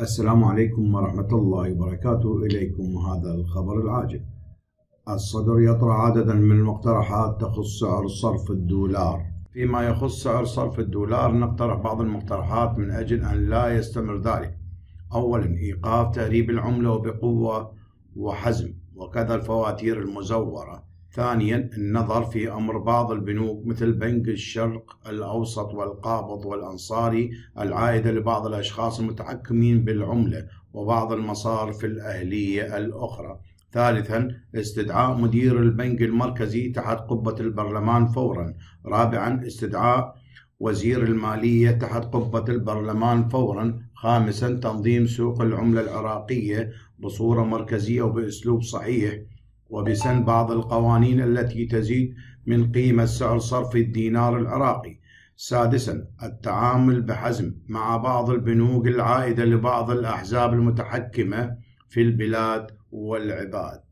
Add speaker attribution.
Speaker 1: السلام عليكم ورحمة الله وبركاته. إليكم هذا الخبر العاجل. الصدر يطرح عددا من المقترحات تخص سعر صرف الدولار. فيما يخص سعر صرف الدولار نقترح بعض المقترحات من أجل أن لا يستمر ذلك. أولا إيقاف تهريب العملة وبقوة وحزم وكذا الفواتير المزورة. ثانيا النظر في أمر بعض البنوك مثل بنك الشرق الأوسط والقابض والأنصاري العائدة لبعض الأشخاص المتحكمين بالعملة وبعض المصارف الأهلية الأخرى. ثالثا استدعاء مدير البنك المركزي تحت قبة البرلمان فورا. رابعا استدعاء وزير المالية تحت قبة البرلمان فورا. خامسا تنظيم سوق العملة العراقية بصورة مركزية وبأسلوب صحيح. وبسن بعض القوانين التي تزيد من قيمة سعر صرف الدينار العراقي. سادسا التعامل بحزم مع بعض البنوك العائدة لبعض الأحزاب المتحكمة في البلاد والعباد.